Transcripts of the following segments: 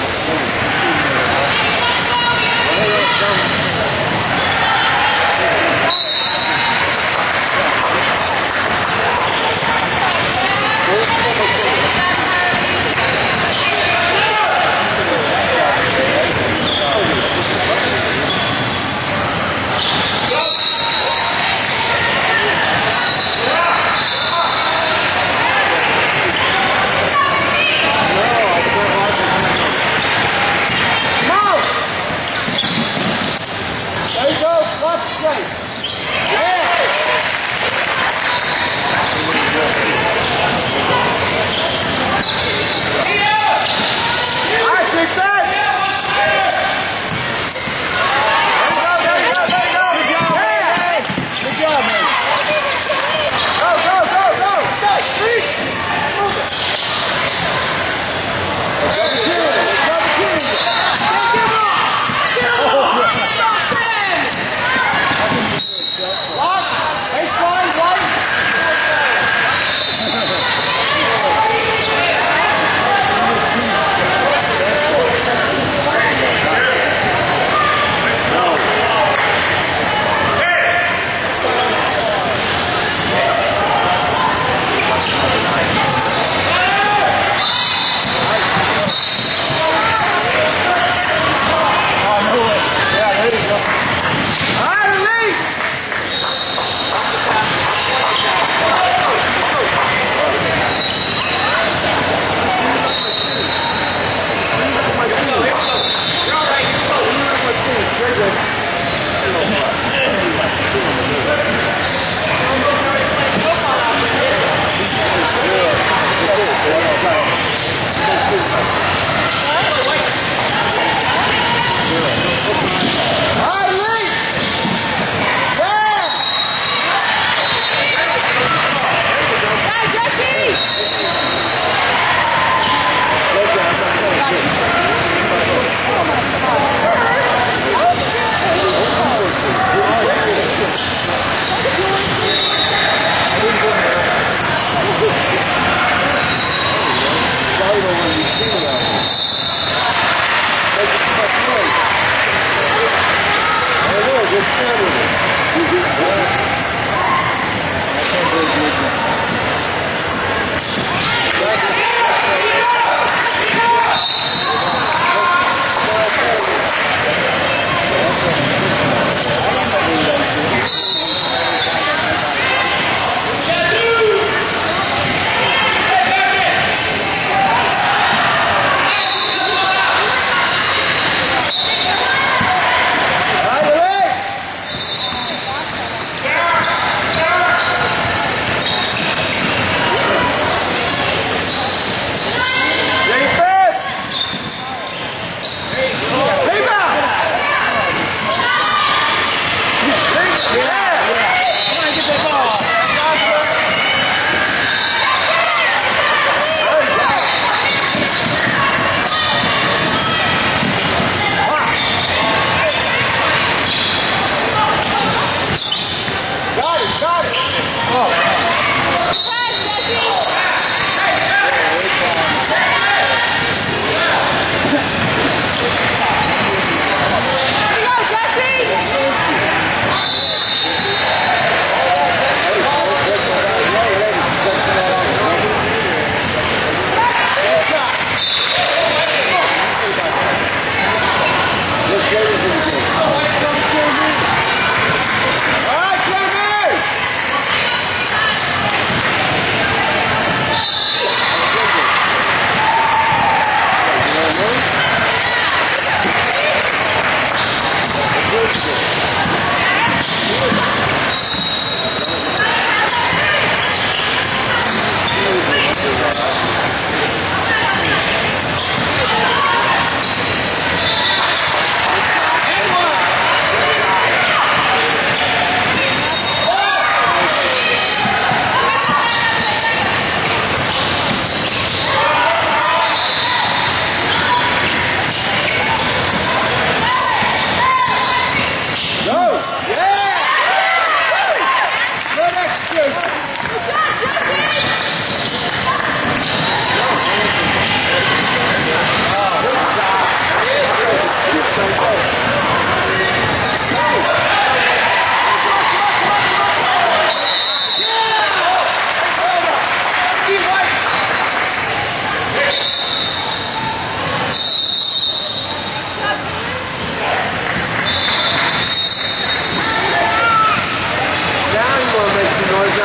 です。Thanks.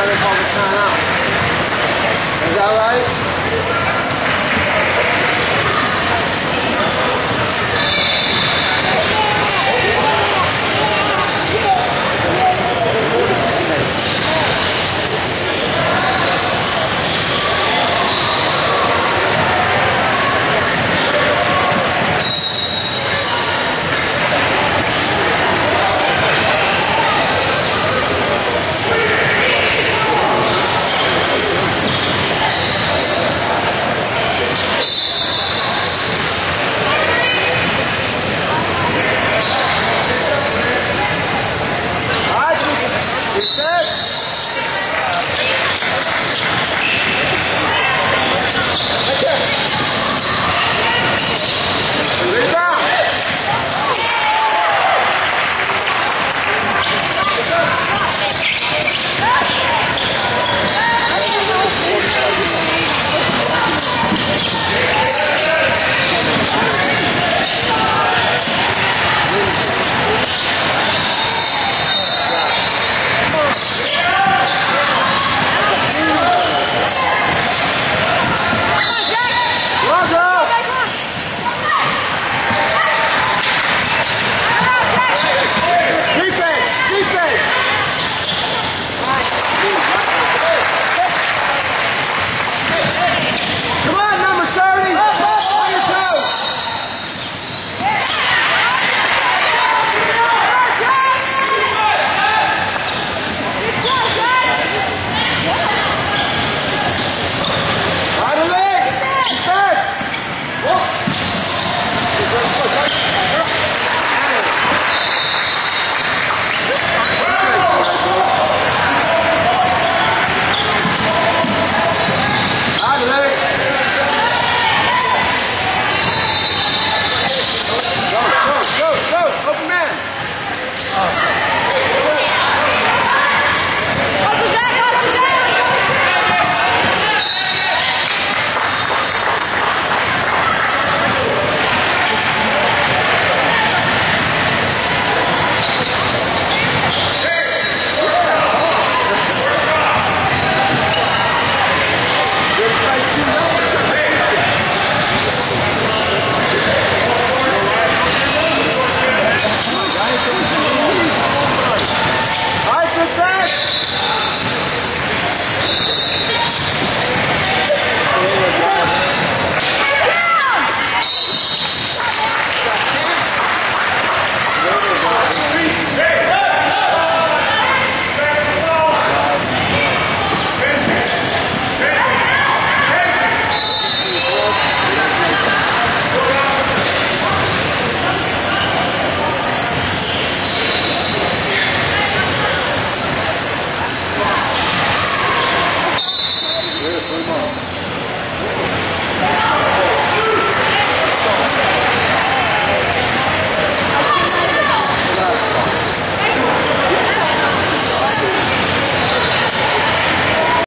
they call the timeout. Is that right?